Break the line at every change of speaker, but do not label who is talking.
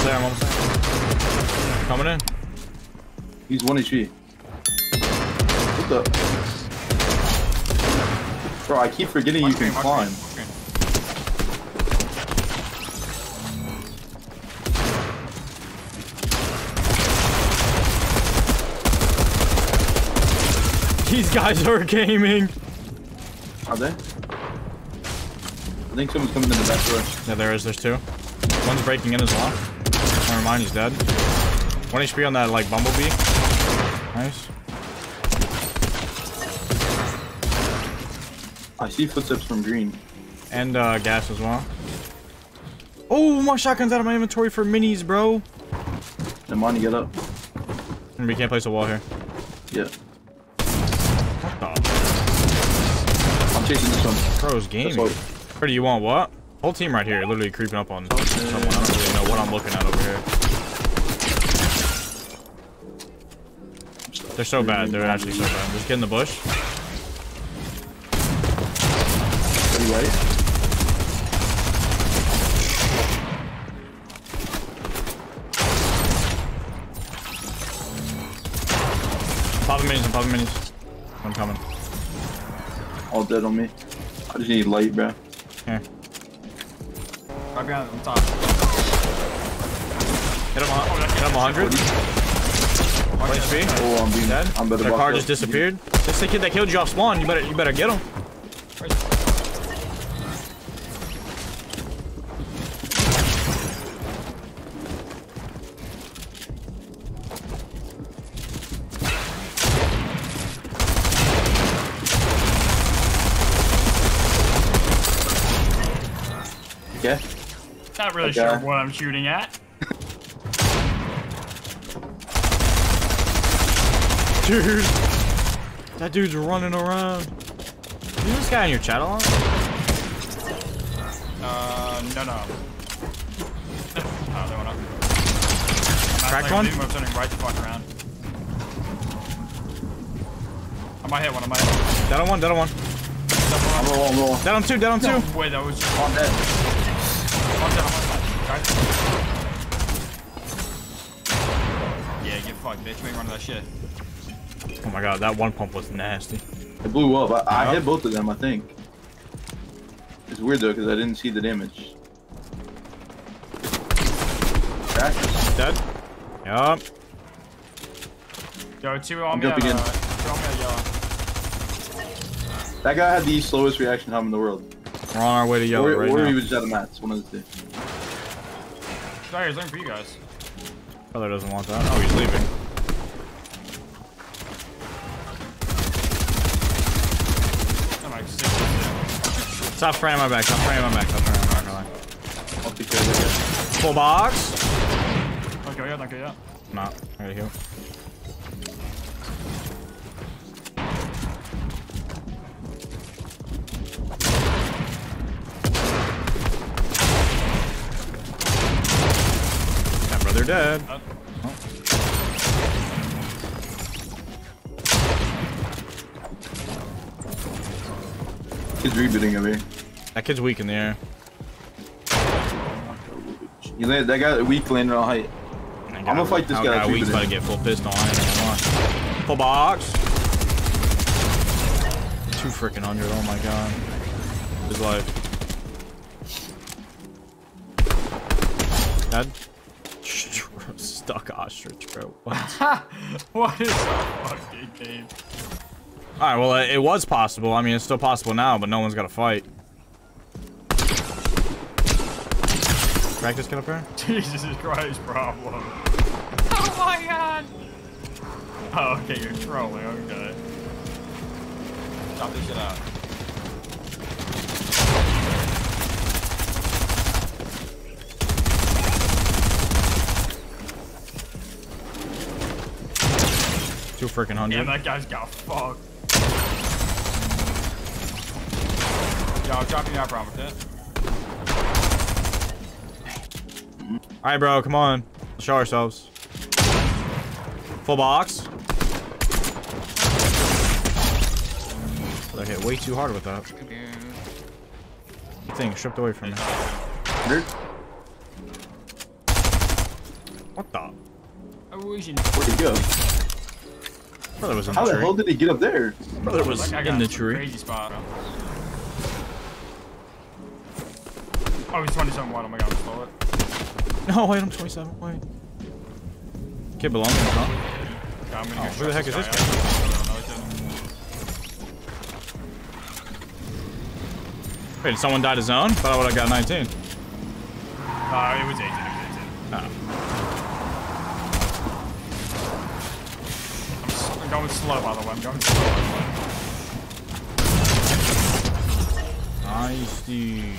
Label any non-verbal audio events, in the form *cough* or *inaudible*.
almost there. I'm almost there. Coming in.
He's one HP. What the? Bro, I keep forgetting you can climb.
These guys are gaming.
Are they? I think someone's coming in the back door.
Yeah, there is. There's two. One's breaking in as well. Never mind, he's dead. One HP on that, like, bumblebee. Nice.
I see footsteps from green.
And, uh, gas as well. Oh, my shotgun's out of my inventory for minis, bro.
On, get up.
And we can't place a wall here.
Yeah.
What the?
I'm chasing this one.
Bro's gaming. Do you want what? Whole team right here, literally creeping up on someone. Don't really know what I'm looking at over here. They're so bad. They're actually so bad. Just get in the bush.
Pretty right.
Popping minis and popping minis. I'm coming.
All dead on me. I just need light, bro.
Here.
Right behind on top.
Hit him, on- hit him 100. One HP.
Oh, I'm being
Dead.
I'm better
Their car
up.
just disappeared. This the kid that killed you off spawn. You better, you better get him.
Okay.
Not really
Okay.
sure what I'm shooting at.
Dude. That dude's running around. Is this guy in your chat along?
Uh, no, no. *laughs* oh, they went up.
Cracked
I'm
one?
turning right the fuck around. I might hit one, I might hit one.
Dead on one, dead on one.
I'm roll, I'm roll.
Dead on two, dead on two.
No way, that was just
I'm dead.
one down, one side. Okay. Yeah, get fucked, bitch. We ain't running that shit.
Oh my god, that one pump was nasty.
It blew up. I, I hit both of them, I think. It's weird though, because I didn't see the damage. Cracked.
Dead. Yup.
Yo, two on
I'm
me at,
jumping in.
uh, me.
That guy had the slowest reaction time in the world.
We're on our way to yellow
or
right
or he was just out of mats, one of the two.
Sorry, I was looking for you guys.
Brother doesn't want that. Oh, he's leaving. Stop spraying my back. Stop spraying my back. Stop spraying my back. Hold on.
I'll take care of that guy.
Full box.
Don't kill yet, don't kill yet.
Nah, I gotta heal. That brother dead.
Uh,
Kid's rebooting over here.
That kid's weak in the air.
He landed, that guy weak landed on height.
I'm
gonna fight this guy too,
Weak's
but
about to get full pistol. I ain't gonna. Full box. Two freaking hundred. Oh my god. His life. Dead. *laughs* Stuck ostrich, bro. What? *laughs*
what is that fucking game?
All right. Well, it, it was possible. I mean, it's still possible now, but no one's got to fight. Crack this kid up here.
Jesus Christ, problem. Oh my god! Oh, okay, you're trolling, okay. Stop this shit out.
Two freaking
Damn,
hundred.
that guy's got fucked. Yo, I'm dropping you out, Brown, with it.
All right, bro. Come on. Let's show ourselves. Full box. I hit way too hard with that. Thing stripped away from me.
Hundred.
What the?
Asian.
Where'd he go?
Brother was in
How
the
the
tree.
hell did he get up there?
Brother was
That guy
in the tree.
Crazy spot. Oh, he's 27 one. Oh my god, I stole it.
No, wait, I'm 27. Wait. Kid belongs, huh?
Yeah, I'm gonna
Oh, who the heck is this
guy out. I don't know, he's in-
Wait, did someone die to zone? Thought I would have got 19.
Uh, it was 18. It was 18.
Oh.
I'm, s- I'm going slow, by the way. I'm going slow, by.
Nice, dude.